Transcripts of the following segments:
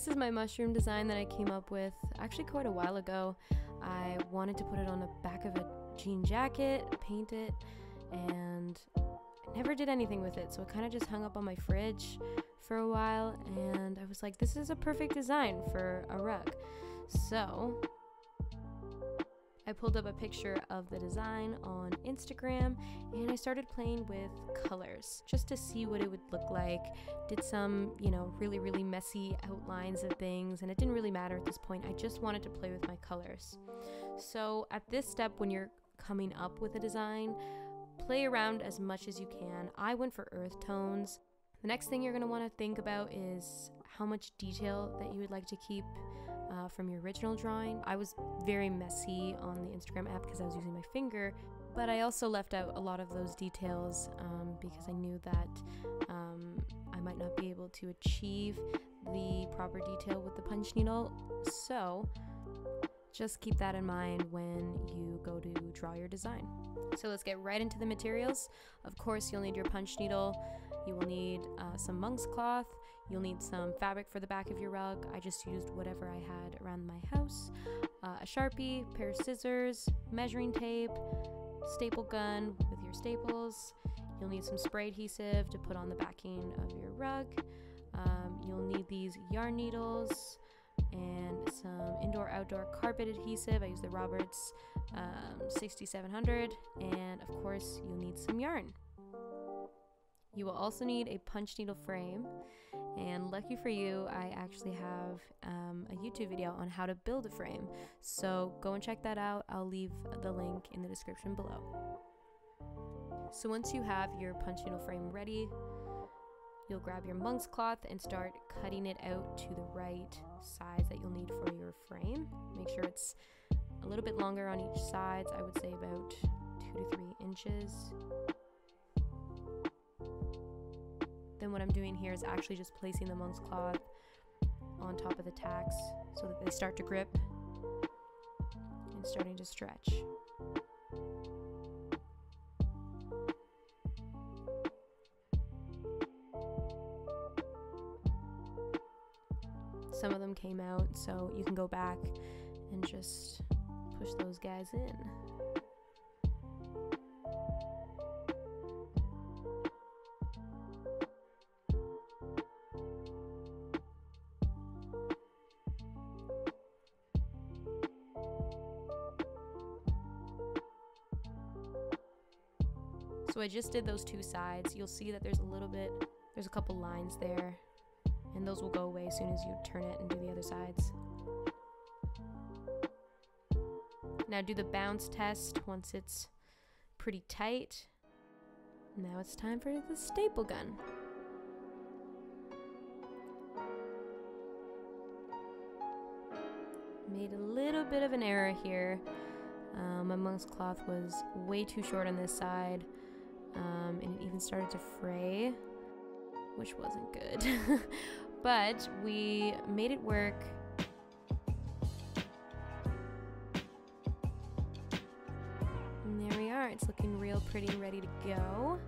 This is my mushroom design that I came up with actually quite a while ago. I wanted to put it on the back of a jean jacket, paint it, and I never did anything with it. So it kind of just hung up on my fridge for a while, and I was like, this is a perfect design for a rug. So I pulled up a picture of the design on Instagram and I started playing with colors just to see what it would look like. Did some, you know, really, really messy outlines of things, and it didn't really matter at this point. I just wanted to play with my colors. So at this step, when you're coming up with a design, play around as much as you can. I went for earth tones. The next thing you're going to want to think about is how much detail that you would like to keep from your original drawing. I was very messy on the Instagram app because I was using my finger, but I also left out a lot of those details um, because I knew that um, I might not be able to achieve the proper detail with the punch needle. So just keep that in mind when you go to draw your design. So let's get right into the materials. Of course, you'll need your punch needle, you will need uh, some monk's cloth, you'll need some fabric for the back of your rug. I just used whatever I had around my house, uh, a sharpie, pair of scissors, measuring tape, staple gun with your staples. You'll need some spray adhesive to put on the backing of your rug. Um, you'll need these yarn needles and some indoor outdoor carpet adhesive. I use the Roberts um, 6700, and of course, you'll need some yarn. You will also need a punch needle frame, and lucky for you, I actually have um, a YouTube video on how to build a frame. So go and check that out. I'll leave the link in the description below. So once you have your punch needle frame ready, You'll grab your monk's cloth and start cutting it out to the right size that you'll need for your frame. Make sure it's a little bit longer on each side. I would say about two to three inches. Then what I'm doing here is actually just placing the monk's cloth on top of the tacks so that they start to grip and starting to stretch. Some of them came out, so you can go back and just push those guys in. So I just did those two sides. You'll see that there's a little bit, there's a couple lines there and those will go away as soon as you turn it and do the other sides. Now do the bounce test once it's pretty tight. Now it's time for the staple gun. Made a little bit of an error here. Um, my monk's cloth was way too short on this side, um, and it even started to fray which wasn't good. but we made it work. And there we are. It's looking real pretty ready to go.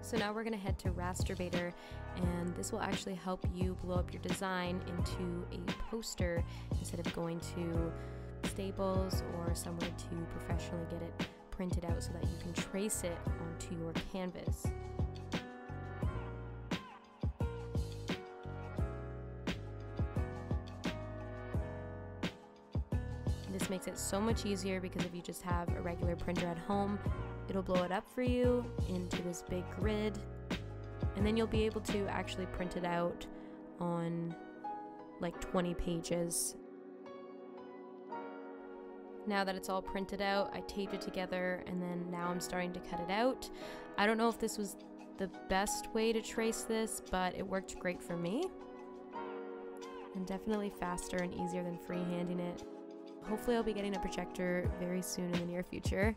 So now we're going to head to Rasterbator and this will actually help you blow up your design into a poster instead of going to Staples or somewhere to professionally get it printed out so that you can trace it onto your canvas. This makes it so much easier because if you just have a regular printer at home, it'll blow it up for you into this big grid, and then you'll be able to actually print it out on like 20 pages. Now that it's all printed out, I taped it together and then now I'm starting to cut it out. I don't know if this was the best way to trace this, but it worked great for me. And definitely faster and easier than freehanding it. Hopefully I'll be getting a projector very soon in the near future,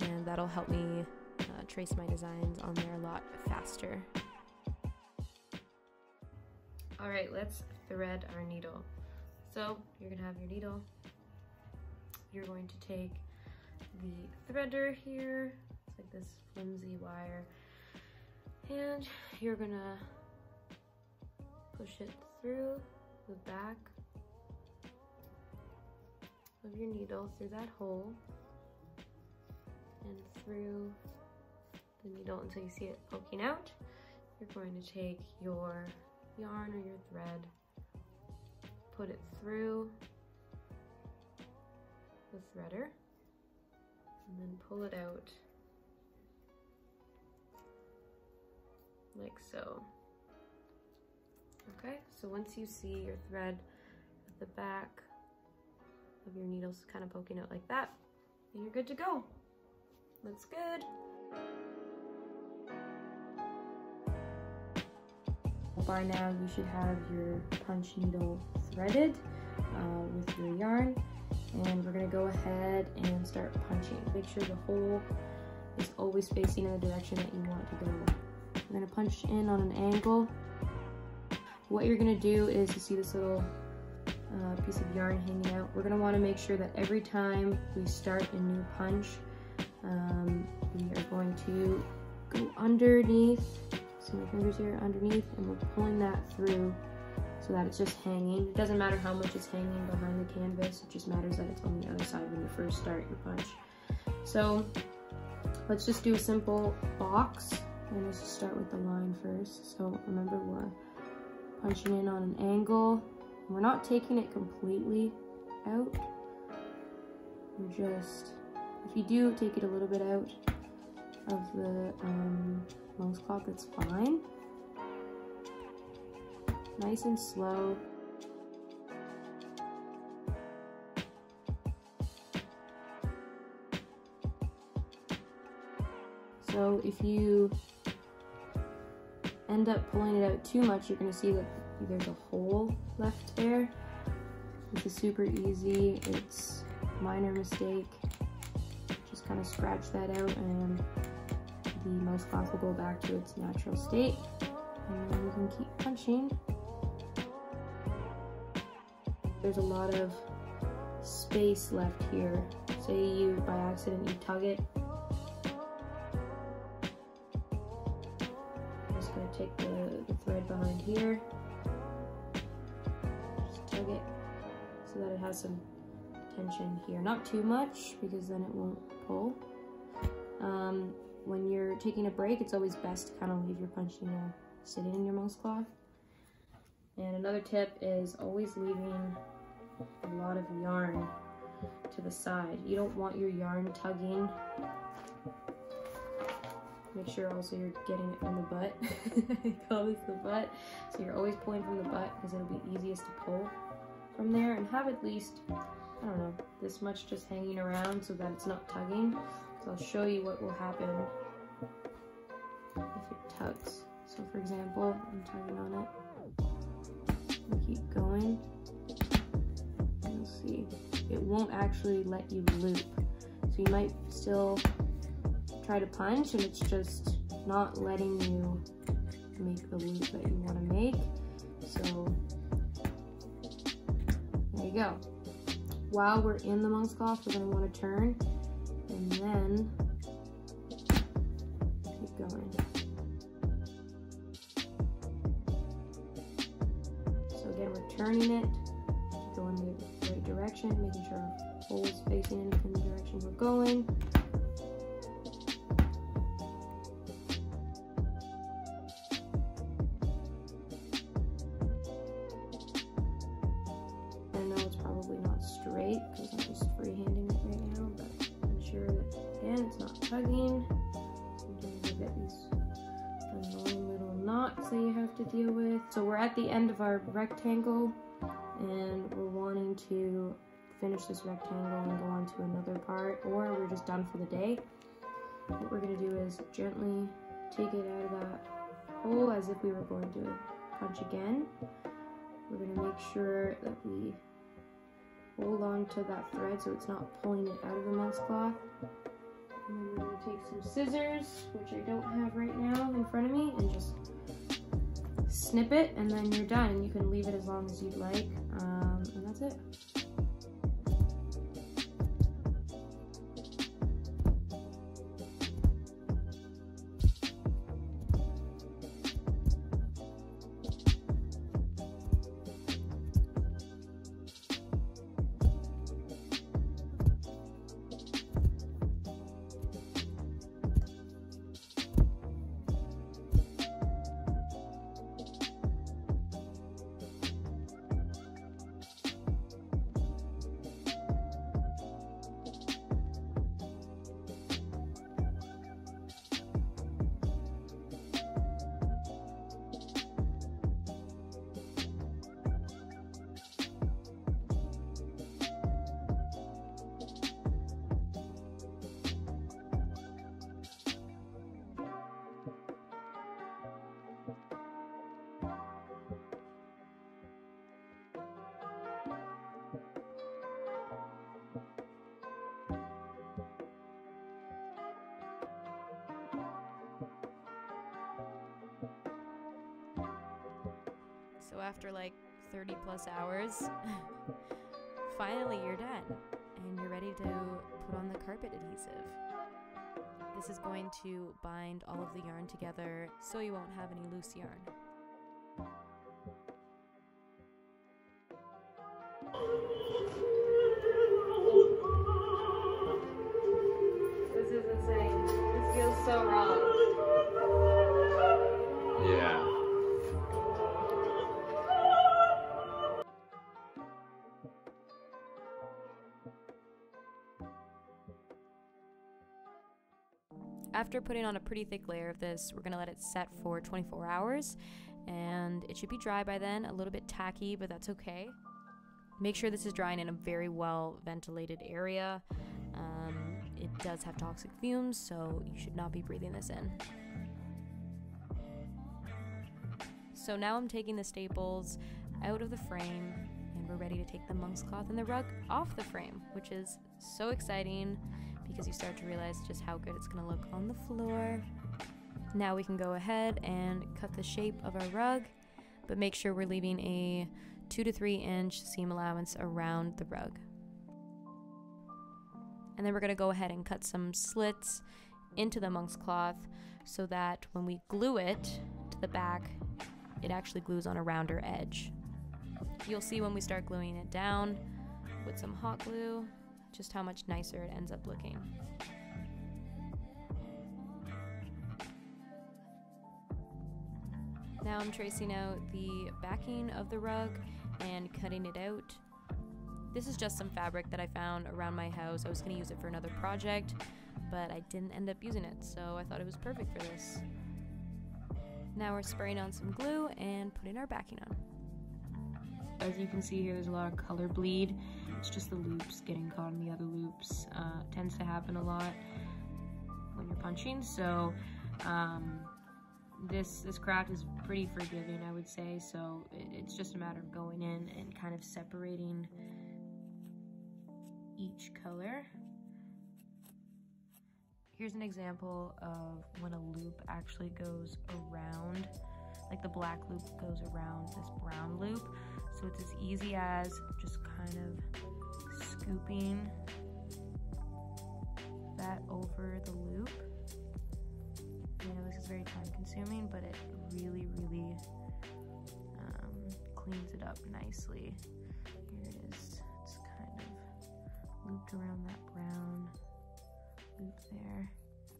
and that'll help me uh, trace my designs on there a lot faster. All right, let's thread our needle. So you're gonna have your needle. You're going to take the threader here. It's like this flimsy wire. And you're gonna push it through the back of your needle through that hole and through the needle until you see it poking out. You're going to take your yarn or your thread, put it through the threader, and then pull it out like so. Okay, so once you see your thread at the back of your needles kind of poking out like that, you're good to go. Looks good. By now you should have your punch needle threaded uh, with your yarn and we're gonna go ahead and start punching. Make sure the hole is always facing in the direction that you want to go. We're gonna punch in on an angle. What you're gonna do is you see this little uh, piece of yarn hanging out. We're gonna wanna make sure that every time we start a new punch, um, we are going to go underneath, see my fingers here, underneath, and we're pulling that through so that it's just hanging. It doesn't matter how much is hanging behind the canvas, it just matters that it's on the other side when you first start your punch. So let's just do a simple box and let's just start with the line first. So remember we're punching in on an angle. We're not taking it completely out. We're just, if you do take it a little bit out of the um, cloth, that's fine nice and slow. So if you end up pulling it out too much, you're gonna see that there's a hole left there. This is super easy, it's minor mistake. Just kind of scratch that out and the monk's cloth will go back to its natural state. And you can keep punching there's a lot of space left here. Say you, by accident, you tug it. I'm just gonna take the, the thread behind here, just tug it so that it has some tension here. Not too much because then it won't pull. Um, when you're taking a break, it's always best to kind of leave your punching needle sitting in your monk's cloth. And another tip is always leaving a lot of yarn to the side. You don't want your yarn tugging. Make sure also you're getting it from the butt. Call this the butt. So you're always pulling from the butt because it'll be easiest to pull from there and have at least, I don't know, this much just hanging around so that it's not tugging. So I'll show you what will happen if it tugs. So for example, I'm tugging on it. Keep going you'll see. It won't actually let you loop. So you might still try to punch and it's just not letting you make the loop that you want to make. So there you go. While we're in the monk's cloth, we're going to want to turn and then keep going. Turning it, going in the direction, making sure our hole is facing in the direction we're going. That you have to deal with. So we're at the end of our rectangle and we're wanting to finish this rectangle and go on to another part or we're just done for the day. What we're going to do is gently take it out of that hole as if we were going to punch again. We're going to make sure that we hold on to that thread so it's not pulling it out of the monk's cloth. And then we're to take some scissors which I don't have right now in front of me and just snip it and then you're done. You can leave it as long as you'd like um, and that's it. So after like 30 plus hours, finally you're done and you're ready to put on the carpet adhesive. This is going to bind all of the yarn together so you won't have any loose yarn. After putting on a pretty thick layer of this, we're gonna let it set for 24 hours and it should be dry by then, a little bit tacky, but that's okay. Make sure this is drying in a very well ventilated area. Um, it does have toxic fumes, so you should not be breathing this in. So now I'm taking the staples out of the frame and we're ready to take the monk's cloth and the rug off the frame, which is so exciting because you start to realize just how good it's gonna look on the floor. Now we can go ahead and cut the shape of our rug, but make sure we're leaving a two to three inch seam allowance around the rug. And then we're gonna go ahead and cut some slits into the monk's cloth so that when we glue it to the back, it actually glues on a rounder edge. You'll see when we start gluing it down with some hot glue just how much nicer it ends up looking. Now I'm tracing out the backing of the rug and cutting it out. This is just some fabric that I found around my house. I was going to use it for another project, but I didn't end up using it, so I thought it was perfect for this. Now we're spraying on some glue and putting our backing on. As you can see here, there's a lot of color bleed. It's just the loops getting caught in the other loops. Uh, tends to happen a lot when you're punching. So um, this this craft is pretty forgiving, I would say. So it, it's just a matter of going in and kind of separating each color. Here's an example of when a loop actually goes around, like the black loop goes around this brown loop. So it's as easy as just kind of scooping that over the loop. I know this is very time consuming, but it really, really um, cleans it up nicely. Here it is. It's kind of looped around that brown loop there.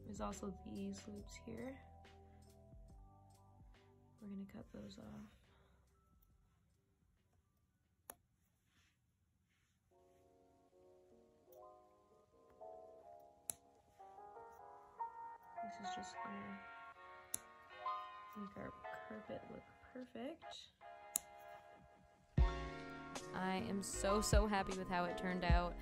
There's also these loops here. We're gonna cut those off. This is just gonna make our carpet look perfect. I am so, so happy with how it turned out.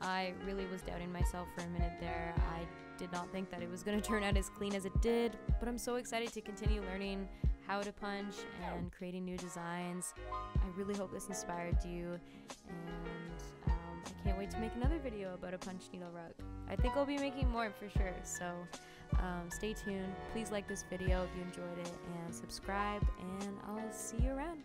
I really was doubting myself for a minute there. I did not think that it was going to turn out as clean as it did, but I'm so excited to continue learning how to punch and creating new designs. I really hope this inspired you, and um, I can't wait to make another video about a punch needle rug. I think I'll be making more for sure, so um, stay tuned. Please like this video if you enjoyed it, and subscribe, and I'll see you around.